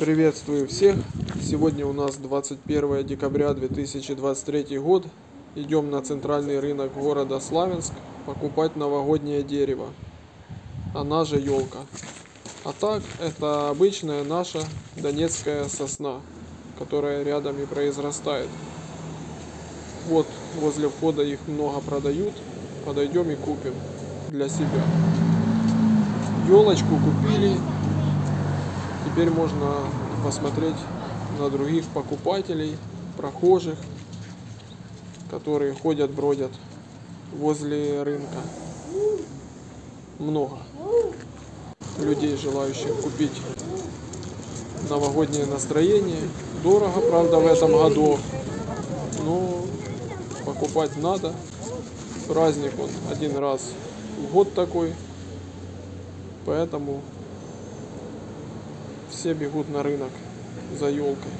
Приветствую всех! Сегодня у нас 21 декабря 2023 год. Идем на центральный рынок города Славянск покупать новогоднее дерево. Она же елка. А так, это обычная наша донецкая сосна, которая рядом и произрастает. Вот возле входа их много продают. Подойдем и купим для себя. Елочку купили, Теперь можно посмотреть на других покупателей, прохожих, которые ходят, бродят возле рынка. Много людей, желающих купить новогоднее настроение. Дорого, правда, в этом году, но покупать надо. Праздник он один раз в год такой, поэтому все бегут на рынок за елкой.